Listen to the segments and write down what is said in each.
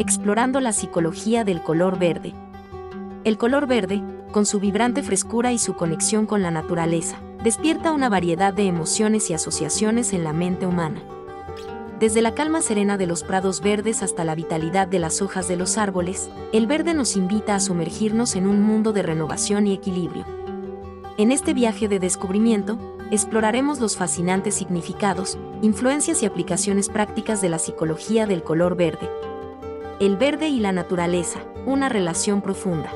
explorando la psicología del color verde. El color verde, con su vibrante frescura y su conexión con la naturaleza, despierta una variedad de emociones y asociaciones en la mente humana. Desde la calma serena de los prados verdes hasta la vitalidad de las hojas de los árboles, el verde nos invita a sumergirnos en un mundo de renovación y equilibrio. En este viaje de descubrimiento, exploraremos los fascinantes significados, influencias y aplicaciones prácticas de la psicología del color verde. El verde y la naturaleza, una relación profunda.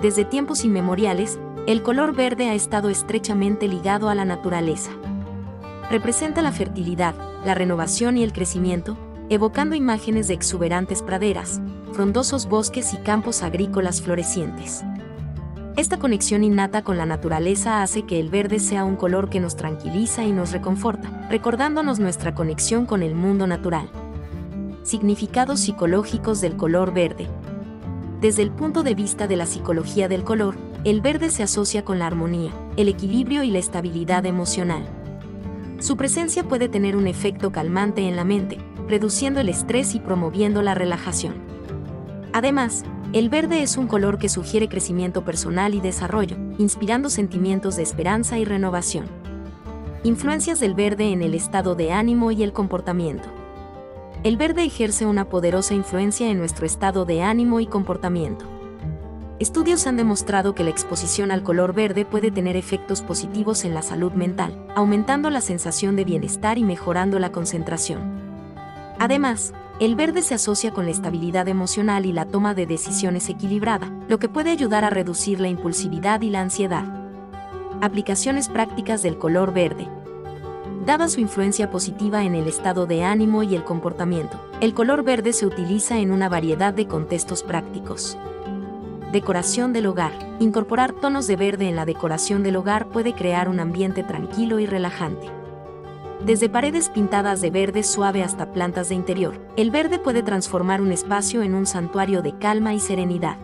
Desde tiempos inmemoriales, el color verde ha estado estrechamente ligado a la naturaleza. Representa la fertilidad, la renovación y el crecimiento, evocando imágenes de exuberantes praderas, frondosos bosques y campos agrícolas florecientes. Esta conexión innata con la naturaleza hace que el verde sea un color que nos tranquiliza y nos reconforta, recordándonos nuestra conexión con el mundo natural. Significados psicológicos del color verde. Desde el punto de vista de la psicología del color, el verde se asocia con la armonía, el equilibrio y la estabilidad emocional. Su presencia puede tener un efecto calmante en la mente, reduciendo el estrés y promoviendo la relajación. Además, el verde es un color que sugiere crecimiento personal y desarrollo, inspirando sentimientos de esperanza y renovación. Influencias del verde en el estado de ánimo y el comportamiento. El verde ejerce una poderosa influencia en nuestro estado de ánimo y comportamiento. Estudios han demostrado que la exposición al color verde puede tener efectos positivos en la salud mental, aumentando la sensación de bienestar y mejorando la concentración. Además, el verde se asocia con la estabilidad emocional y la toma de decisiones equilibrada, lo que puede ayudar a reducir la impulsividad y la ansiedad. Aplicaciones prácticas del color verde. Dada su influencia positiva en el estado de ánimo y el comportamiento, el color verde se utiliza en una variedad de contextos prácticos. Decoración del hogar. Incorporar tonos de verde en la decoración del hogar puede crear un ambiente tranquilo y relajante. Desde paredes pintadas de verde suave hasta plantas de interior, el verde puede transformar un espacio en un santuario de calma y serenidad.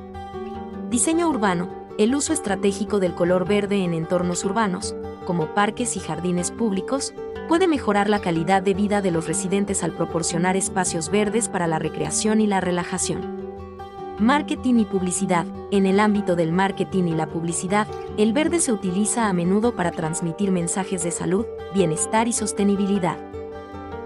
Diseño urbano. El uso estratégico del color verde en entornos urbanos, como parques y jardines públicos, puede mejorar la calidad de vida de los residentes al proporcionar espacios verdes para la recreación y la relajación. Marketing y publicidad. En el ámbito del marketing y la publicidad, el verde se utiliza a menudo para transmitir mensajes de salud, bienestar y sostenibilidad.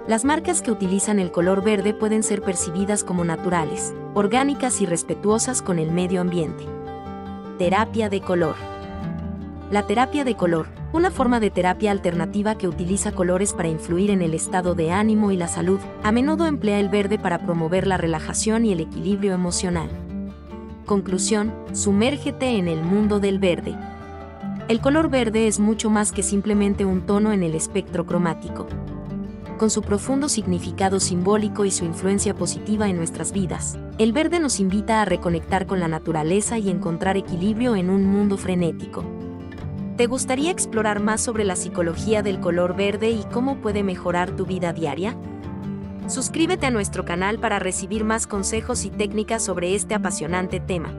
Las marcas que utilizan el color verde pueden ser percibidas como naturales, orgánicas y respetuosas con el medio ambiente. Terapia de color. La terapia de color, una forma de terapia alternativa que utiliza colores para influir en el estado de ánimo y la salud, a menudo emplea el verde para promover la relajación y el equilibrio emocional. Conclusión, sumérgete en el mundo del verde. El color verde es mucho más que simplemente un tono en el espectro cromático. Con su profundo significado simbólico y su influencia positiva en nuestras vidas, el verde nos invita a reconectar con la naturaleza y encontrar equilibrio en un mundo frenético. ¿Te gustaría explorar más sobre la psicología del color verde y cómo puede mejorar tu vida diaria? Suscríbete a nuestro canal para recibir más consejos y técnicas sobre este apasionante tema.